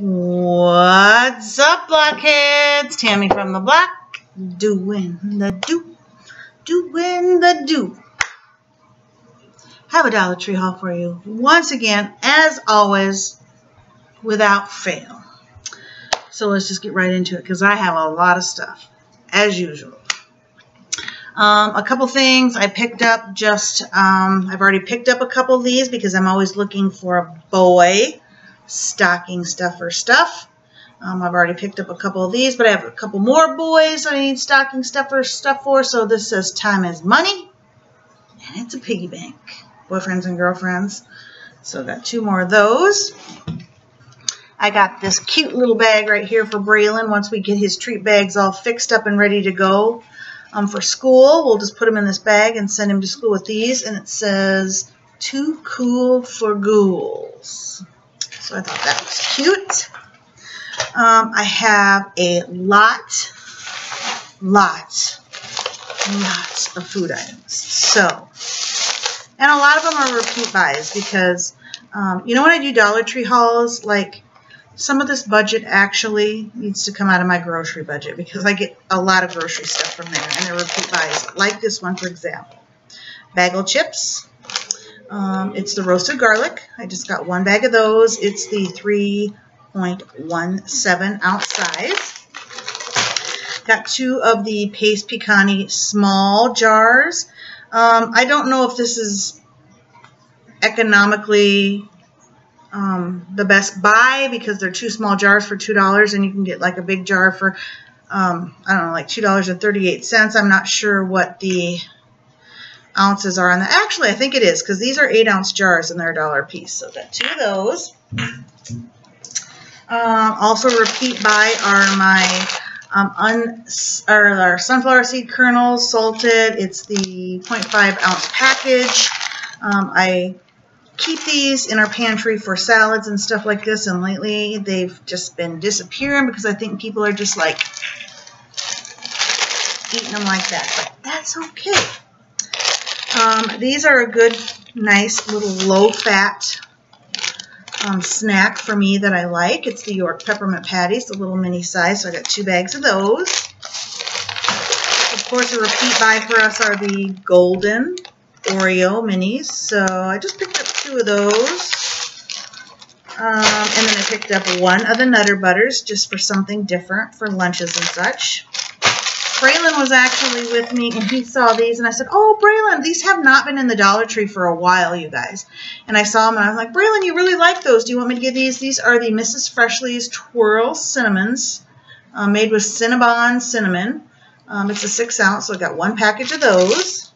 What's up, blockheads? Tammy from the block, doing the do, doing the do. Have a Dollar Tree haul for you once again, as always, without fail. So let's just get right into it because I have a lot of stuff, as usual. Um, a couple things I picked up just, um, I've already picked up a couple of these because I'm always looking for a boy stocking stuffer stuff. Um, I've already picked up a couple of these, but I have a couple more boys I need stocking stuffer stuff for. So this says time is money, and it's a piggy bank. Boyfriends and girlfriends. So I got two more of those. I got this cute little bag right here for Braylon. Once we get his treat bags all fixed up and ready to go um, for school, we'll just put him in this bag and send him to school with these. And it says, too cool for ghouls. So I thought that was cute. Um, I have a lot, lot, lots of food items. So, and a lot of them are repeat buys because, um, you know when I do Dollar Tree hauls, like some of this budget actually needs to come out of my grocery budget because I get a lot of grocery stuff from there and they're repeat buys. Like this one, for example. Bagel chips, um, it's the roasted garlic. I just got one bag of those. It's the 3.17 ounce size. Got two of the Paste Picani small jars. Um, I don't know if this is economically um, the best buy because they're two small jars for $2 and you can get like a big jar for, um, I don't know, like $2.38. I'm not sure what the ounces are on that. Actually, I think it is because these are eight ounce jars and they're a dollar a piece. So got two of those. Um, also repeat buy are my um, un, or our sunflower seed kernels salted. It's the 0.5 ounce package. Um, I keep these in our pantry for salads and stuff like this. And lately they've just been disappearing because I think people are just like eating them like that. But that's okay. Um, these are a good, nice little low-fat um, snack for me that I like. It's the York Peppermint Patties, the little mini size. So I got two bags of those. Of course, a repeat buy for us are the golden Oreo minis. So I just picked up two of those. Um, and then I picked up one of the Nutter Butters just for something different for lunches and such. Braylon was actually with me and he saw these and I said, oh, Braylon, these have not been in the Dollar Tree for a while, you guys. And I saw them and I was like, Braylon, you really like those. Do you want me to get these? These are the Mrs. Freshley's Twirl Cinnamons uh, made with Cinnabon cinnamon. Um, it's a six ounce, so I got one package of those.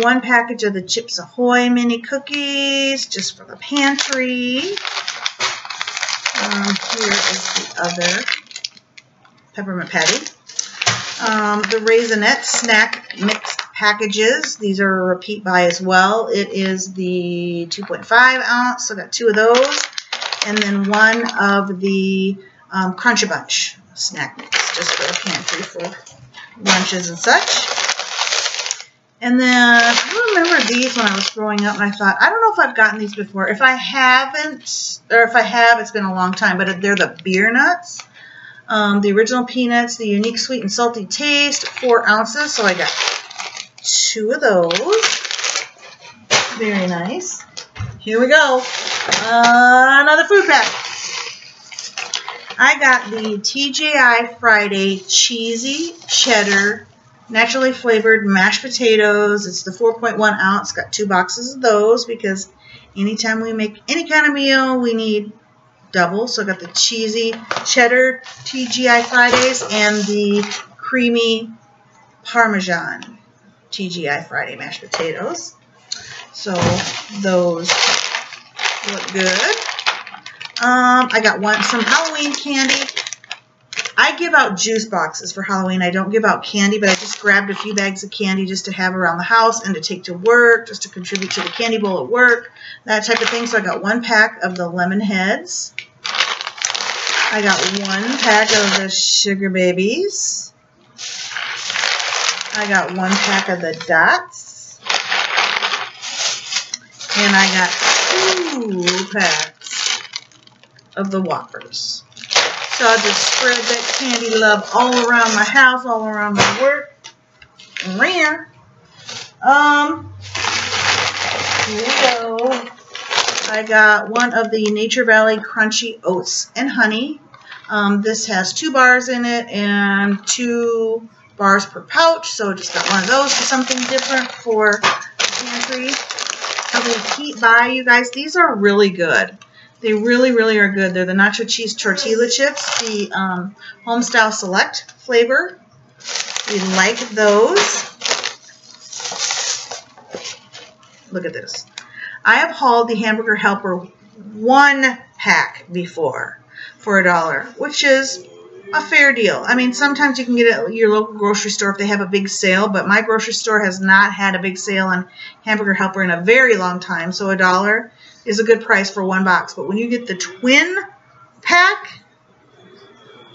One package of the Chips Ahoy mini cookies, just for the pantry. Um, here is the other peppermint patty. Um, the Raisinette snack mix packages. These are a repeat buy as well. It is the 2.5 ounce, so I got two of those. And then one of the um, Crunch Bunch snack mix, just for the pantry for lunches and such. And then I remember these when I was growing up, and I thought, I don't know if I've gotten these before. If I haven't, or if I have, it's been a long time, but they're the beer nuts. Um, the original peanuts, the unique sweet and salty taste, four ounces. So I got two of those. Very nice. Here we go. Uh, another food pack. I got the TGI Friday Cheesy Cheddar Naturally Flavored Mashed Potatoes. It's the 4.1 ounce. Got two boxes of those because anytime we make any kind of meal, we need double. So I got the cheesy cheddar TGI Fridays and the creamy Parmesan TGI Friday mashed potatoes. So those look good. Um, I got one some Halloween candy. I give out juice boxes for Halloween. I don't give out candy, but I just grabbed a few bags of candy just to have around the house and to take to work, just to contribute to the candy bowl at work, that type of thing. So I got one pack of the lemon heads. I got one pack of the sugar babies. I got one pack of the dots. And I got two packs of the Whoppers. So I'll just spread that candy love all around my house, all around my work. Rare. Um, here we go. I got one of the Nature Valley Crunchy Oats and Honey. Um, this has two bars in it and two bars per pouch, so just got one of those for something different for the pantry. Of the Heat Buy, you guys, these are really good. They really, really are good. They're the nacho cheese tortilla chips, the um, Homestyle Select flavor. We like those. Look at this. I have hauled the Hamburger Helper one pack before for a dollar, which is a fair deal. I mean, sometimes you can get it at your local grocery store if they have a big sale, but my grocery store has not had a big sale on Hamburger Helper in a very long time, so a dollar is a good price for one box. But when you get the twin pack,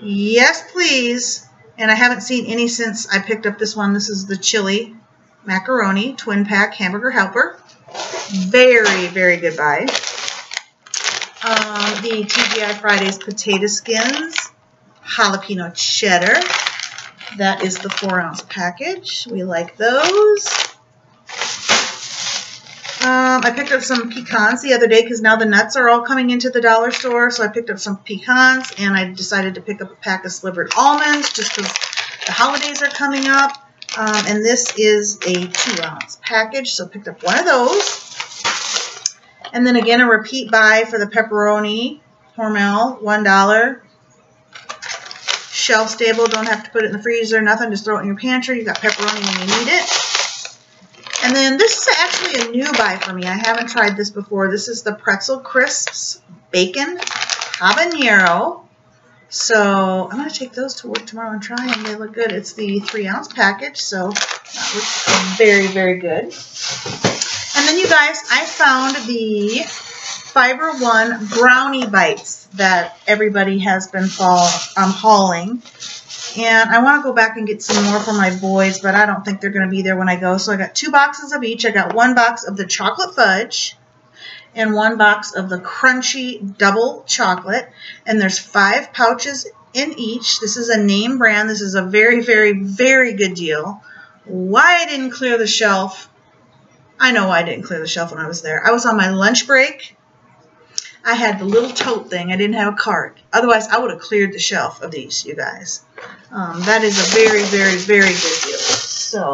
yes please, and I haven't seen any since I picked up this one. This is the chili macaroni twin pack Hamburger Helper. Very, very good buy. Um, the TGI Fridays potato skins, jalapeno cheddar. That is the four ounce package. We like those. Um, I picked up some pecans the other day because now the nuts are all coming into the dollar store. So I picked up some pecans and I decided to pick up a pack of slivered almonds just because the holidays are coming up. Um, and this is a two ounce package, so picked up one of those. And then again, a repeat buy for the pepperoni, Hormel, $1. Shelf stable, don't have to put it in the freezer, nothing, just throw it in your pantry. You've got pepperoni when you need it. And then this is actually a new buy for me. I haven't tried this before. This is the Pretzel Crisps Bacon Habanero. So I'm going to take those to work tomorrow and try them. They look good. It's the three ounce package, so that looks very, very good. And then you guys, I found the Fiber One Brownie Bites that everybody has been fall, um, hauling. And I want to go back and get some more for my boys, but I don't think they're going to be there when I go. So I got two boxes of each. I got one box of the chocolate fudge and one box of the crunchy double chocolate. And there's five pouches in each. This is a name brand. This is a very, very, very good deal. Why I didn't clear the shelf, I know why I didn't clear the shelf when I was there. I was on my lunch break. I had the little tote thing. I didn't have a cart. Otherwise, I would have cleared the shelf of these, you guys. Um, that is a very, very, very good deal. So,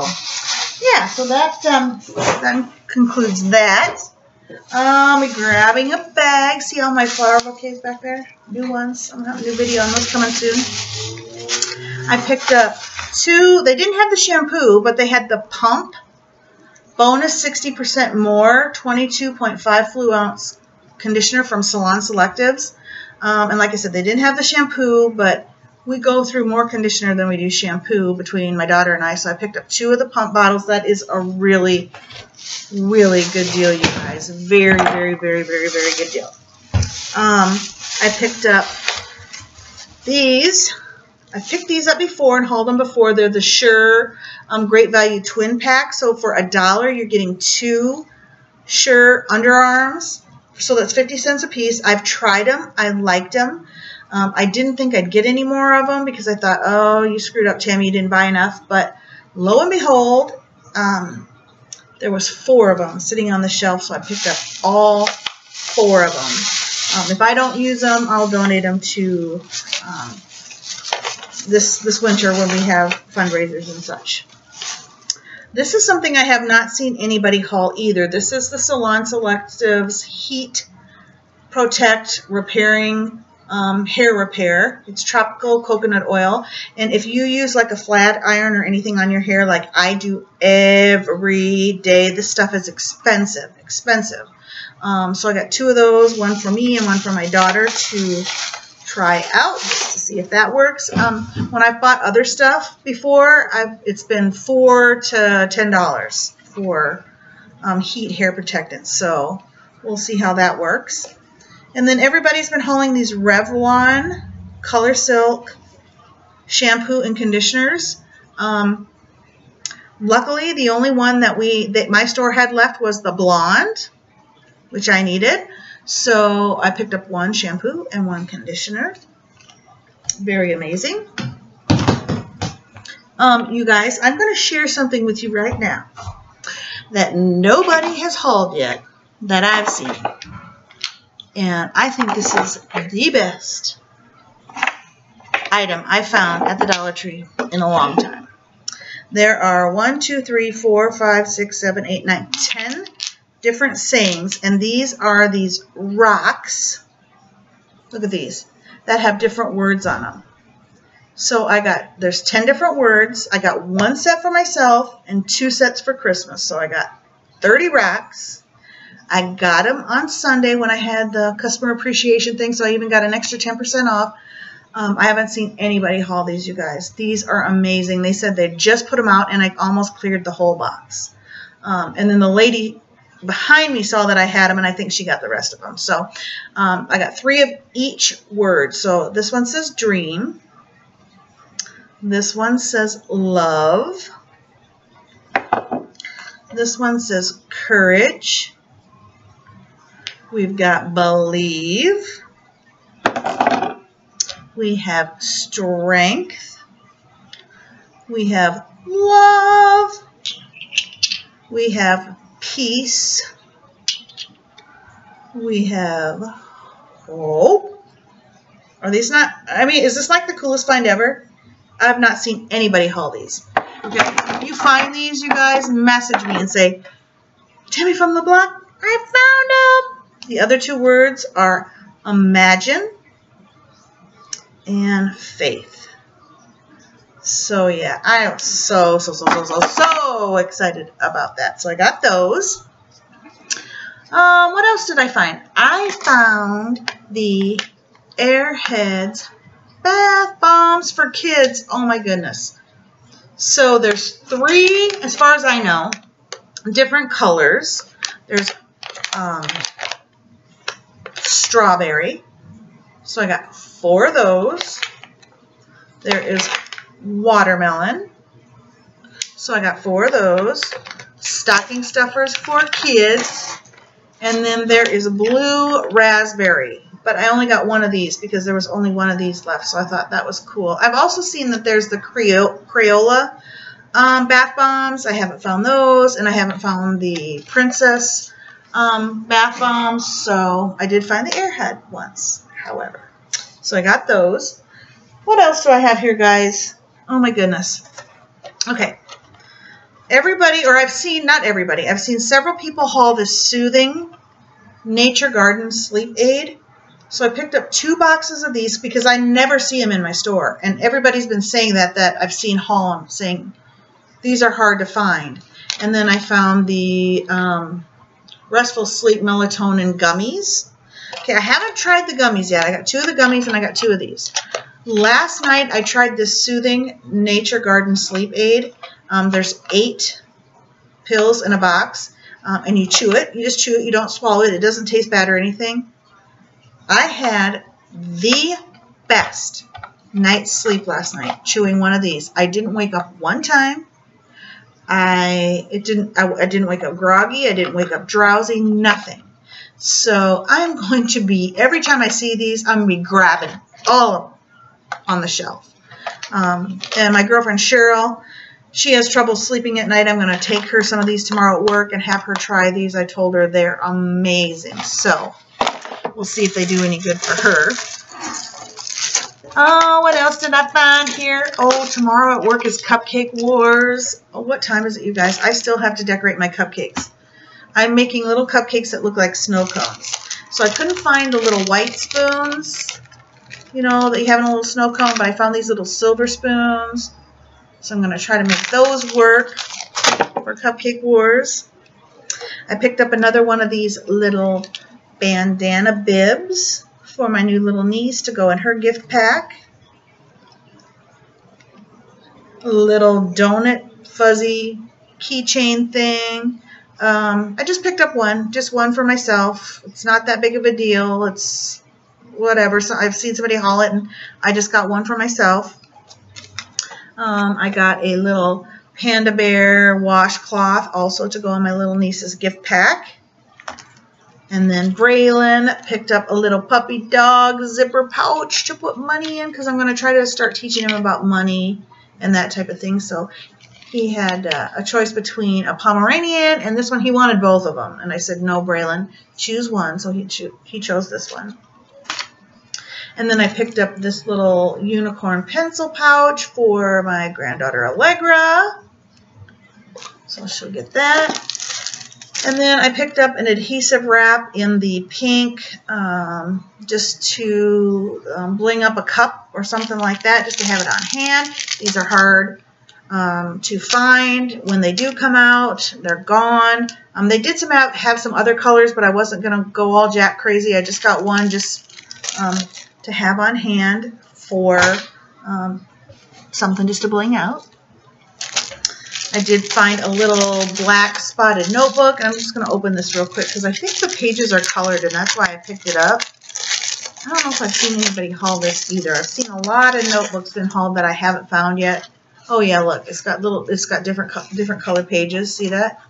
yeah, so that, um, that concludes that. Um, grabbing a bag. See all my flower bouquets back there? New ones. I'm having a new video on those coming soon. I picked up two. They didn't have the shampoo, but they had the pump. Bonus 60% more, 22.5 fluid ounce conditioner from Salon Selectives. Um, and like I said, they didn't have the shampoo, but we go through more conditioner than we do shampoo between my daughter and I. So I picked up two of the pump bottles. That is a really really good deal, you guys. Very, very, very, very, very good deal. Um, I picked up these. I picked these up before and hauled them before. They're the Sure um, Great Value Twin Pack. So for a dollar, you're getting two Sure underarms. So that's 50 cents a piece. I've tried them. I liked them. Um, I didn't think I'd get any more of them because I thought, oh, you screwed up, Tammy. You didn't buy enough. But lo and behold, um, there was four of them sitting on the shelf, so I picked up all four of them. Um, if I don't use them, I'll donate them to um, this this winter when we have fundraisers and such. This is something I have not seen anybody haul either. This is the Salon Selectives Heat Protect Repairing um, hair repair. It's tropical coconut oil. And if you use like a flat iron or anything on your hair like I do every day, this stuff is expensive, expensive. Um, so I got two of those, one for me and one for my daughter to try out to see if that works. Um, when I've bought other stuff before, I've, it's been four to ten dollars for um, heat hair protectant. So we'll see how that works. And then everybody's been hauling these Revlon Color Silk shampoo and conditioners. Um, luckily, the only one that we that my store had left was the blonde, which I needed. So I picked up one shampoo and one conditioner. Very amazing. Um, you guys, I'm going to share something with you right now that nobody has hauled yet that I've seen. And I think this is the best item I found at the Dollar Tree in a long time. There are one, two, three, four, five, six, seven, eight, nine, ten different sayings, and these are these rocks. Look at these that have different words on them. So I got, there's 10 different words. I got one set for myself and two sets for Christmas. So I got 30 racks. I got them on Sunday when I had the customer appreciation thing, so I even got an extra 10% off. Um, I haven't seen anybody haul these, you guys. These are amazing. They said they just put them out, and I almost cleared the whole box. Um, and then the lady behind me saw that I had them, and I think she got the rest of them. So um, I got three of each word. So this one says dream. This one says love. This one says courage. We've got believe. We have strength. We have love. We have peace. We have hope. Are these not, I mean, is this like the coolest find ever? I've not seen anybody haul these. Okay, you find these, you guys, message me and say, Tammy from the block, I found them. The other two words are imagine and faith. So yeah, I am so, so, so, so, so, so excited about that. So I got those. Um, what else did I find? I found the Airheads bath bombs for kids. Oh my goodness. So there's three, as far as I know, different colors. There's um, strawberry. So I got four of those. There is watermelon. So I got four of those. Stocking stuffers for kids. And then there is blue raspberry. But I only got one of these because there was only one of these left. So I thought that was cool. I've also seen that there's the Crayola um, bath bombs. I haven't found those. And I haven't found the Princess um, bath bombs. So I did find the Airhead once, however. So I got those. What else do I have here, guys? Oh my goodness. Okay. Everybody, or I've seen, not everybody, I've seen several people haul this Soothing Nature Garden Sleep Aid. So I picked up two boxes of these because I never see them in my store. And everybody's been saying that, that I've seen haul them, saying these are hard to find. And then I found the um, Restful Sleep Melatonin Gummies. Okay, I haven't tried the gummies yet. I got two of the gummies and I got two of these. Last night I tried this Soothing Nature Garden Sleep Aid. Um, there's eight pills in a box, um, and you chew it. You just chew it. You don't swallow it. It doesn't taste bad or anything. I had the best night's sleep last night chewing one of these. I didn't wake up one time. I it didn't I, I didn't wake up groggy. I didn't wake up drowsy. Nothing. So I'm going to be every time I see these, I'm gonna be grabbing all of them on the shelf. Um, and my girlfriend Cheryl, she has trouble sleeping at night. I'm going to take her some of these tomorrow at work and have her try these. I told her they're amazing. So we'll see if they do any good for her. Oh, what else did I find here? Oh, tomorrow at work is Cupcake Wars. Oh, what time is it, you guys? I still have to decorate my cupcakes. I'm making little cupcakes that look like snow cones. So I couldn't find the little white spoons you know, that you have in a little snow cone, but I found these little silver spoons. So I'm going to try to make those work for Cupcake Wars. I picked up another one of these little bandana bibs for my new little niece to go in her gift pack. Little donut fuzzy keychain thing. Um, I just picked up one, just one for myself. It's not that big of a deal. It's whatever. So I've seen somebody haul it, and I just got one for myself. Um, I got a little Panda Bear washcloth also to go in my little niece's gift pack. And then Braylon picked up a little puppy dog zipper pouch to put money in because I'm going to try to start teaching him about money and that type of thing. So he had uh, a choice between a Pomeranian and this one. He wanted both of them. And I said, no, Braylon, choose one. So he, cho he chose this one. And then I picked up this little unicorn pencil pouch for my granddaughter Allegra. So she'll get that. And then I picked up an adhesive wrap in the pink um, just to um, bling up a cup or something like that, just to have it on hand. These are hard um, to find. When they do come out, they're gone. Um, they did some have, have, some other colors, but I wasn't going to go all jack crazy. I just got one just um, to have on hand for um, something just to bling out. I did find a little black spotted notebook. I'm just going to open this real quick because I think the pages are colored and that's why I picked it up. I don't know if I've seen anybody haul this either. I've seen a lot of notebooks been hauled that I haven't found yet. Oh yeah, look, it's got little, it's got different different color pages. See that?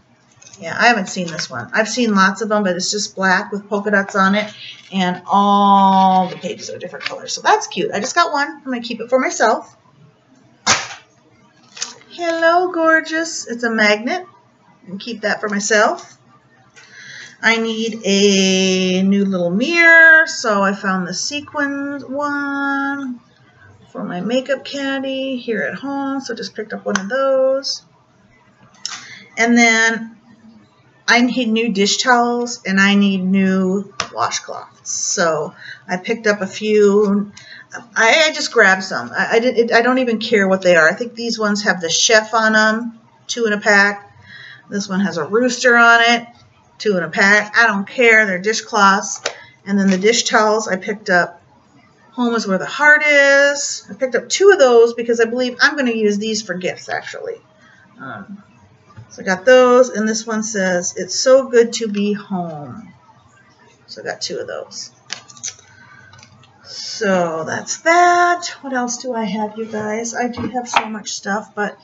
Yeah, I haven't seen this one. I've seen lots of them, but it's just black with polka dots on it, and all the pages are different colors. So that's cute. I just got one. I'm going to keep it for myself. Hello, gorgeous. It's a magnet. And keep that for myself. I need a new little mirror, so I found the sequin one for my makeup caddy here at home. So just picked up one of those. And then I need new dish towels and I need new washcloths. So I picked up a few I, I just grabbed some. I, I, did, I don't even care what they are. I think these ones have the chef on them, two in a pack. This one has a rooster on it, two in a pack. I don't care. They're dishcloths. And then the dish towels I picked up. Home is where the heart is. I picked up two of those because I believe I'm going to use these for gifts, actually. Um, so I got those, and this one says, It's so good to be home. So I got two of those. So that's that. What else do I have, you guys? I do have so much stuff, but,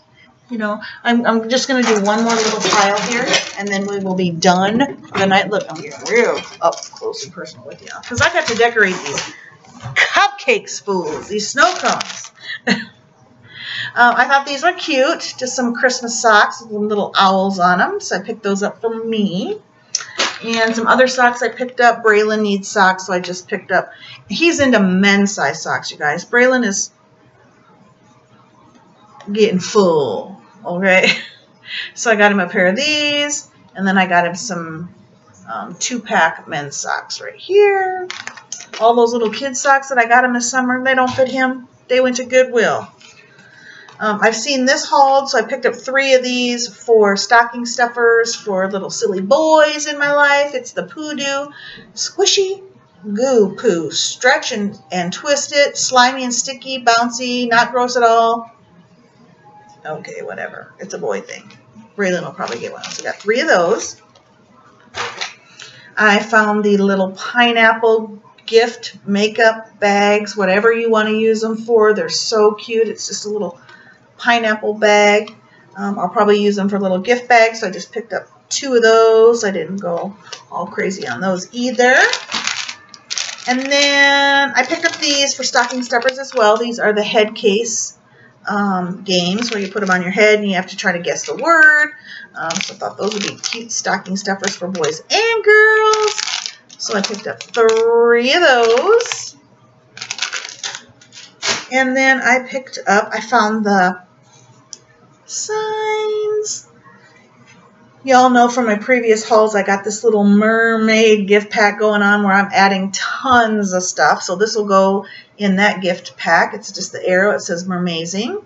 you know, I'm, I'm just going to do one more little pile here, and then we will be done for the night. Look, I'm getting real up close and personal with you because I got to decorate these cupcake spools, these snow cones. um, I thought these were cute, just some Christmas socks with little owls on them, so I picked those up for me. And some other socks I picked up. Braylon needs socks, so I just picked up. He's into men's size socks, you guys. Braylon is getting full, okay? So I got him a pair of these, and then I got him some um, two-pack men's socks right here. All those little kid socks that I got him this summer, they don't fit him. They went to Goodwill. Um, I've seen this hauled, so I picked up three of these for stocking stuffers for little silly boys in my life. It's the Poo-Doo Squishy Goo Poo. Stretch and, and twist it. Slimy and sticky, bouncy, not gross at all. Okay, whatever. It's a boy thing. Braylon will probably get one. So I got three of those. I found the little pineapple gift makeup bags, whatever you want to use them for. They're so cute. It's just a little pineapple bag. Um, I'll probably use them for little gift bags, so I just picked up two of those. I didn't go all crazy on those either. And then I picked up these for stocking stuffers as well. These are the head case um, games where you put them on your head and you have to try to guess the word. Um, so I thought those would be cute stocking stuffers for boys and girls. So I picked up three of those. And then I picked up, I found the signs. Y'all know from my previous hauls, I got this little mermaid gift pack going on where I'm adding tons of stuff. So this will go in that gift pack. It's just the arrow. It says Mermazing.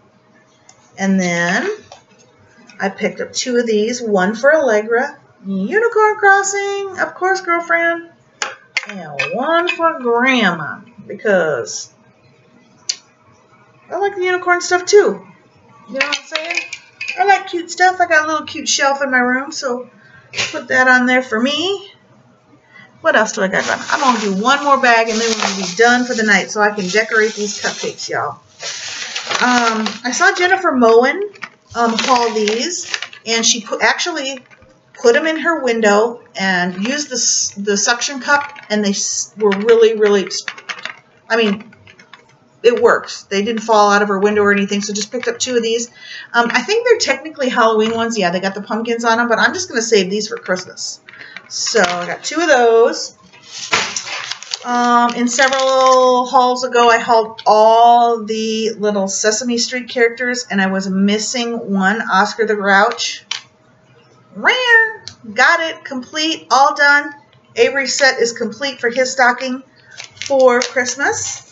And then I picked up two of these. One for Allegra. Unicorn Crossing, of course, girlfriend. And one for Grandma because I like the unicorn stuff too. You know what I'm saying? I like cute stuff. I got a little cute shelf in my room, so put that on there for me. What else do I got done? I'm going to do one more bag, and then we're going to be done for the night so I can decorate these cupcakes, y'all. Um, I saw Jennifer Moen um, haul these, and she put, actually put them in her window and used the, the suction cup and they were really, really, I mean, it works. They didn't fall out of her window or anything, so just picked up two of these. Um, I think they're technically Halloween ones. Yeah, they got the pumpkins on them, but I'm just going to save these for Christmas. So I got two of those. Um, in several hauls ago, I hauled all the little Sesame Street characters, and I was missing one, Oscar the Grouch. Rare! Got it, complete, all done. Avery's set is complete for his stocking for Christmas.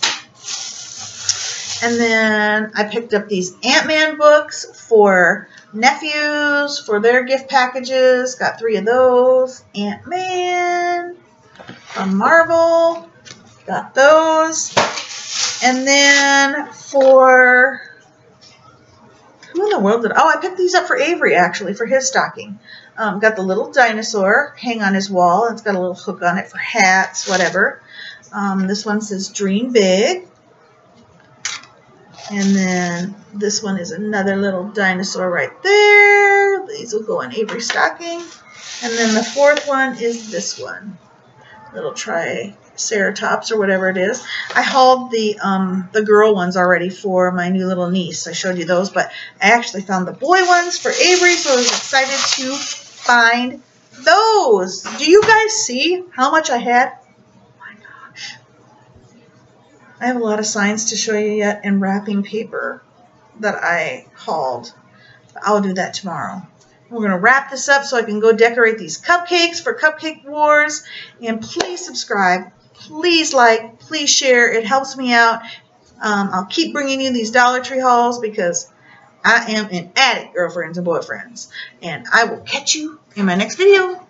And then I picked up these Ant-Man books for nephews, for their gift packages. Got three of those. Ant-Man from Marvel. Got those. And then for... Who in the world did... Oh, I picked these up for Avery, actually, for his stocking. Um, got the little dinosaur hang on his wall. It's got a little hook on it for hats, whatever. Um, this one says Dream Big. And then this one is another little dinosaur right there. These will go in Avery stocking. And then the fourth one is this one. Little triceratops or whatever it is. I hauled the um, the girl ones already for my new little niece. I showed you those, but I actually found the boy ones for Avery, so I was excited to find those. Do you guys see how much I had? I have a lot of signs to show you yet and wrapping paper that I hauled. I'll do that tomorrow. We're going to wrap this up so I can go decorate these cupcakes for Cupcake Wars. And please subscribe. Please like. Please share. It helps me out. Um, I'll keep bringing you these Dollar Tree hauls because I am an addict, girlfriends and boyfriends. And I will catch you in my next video.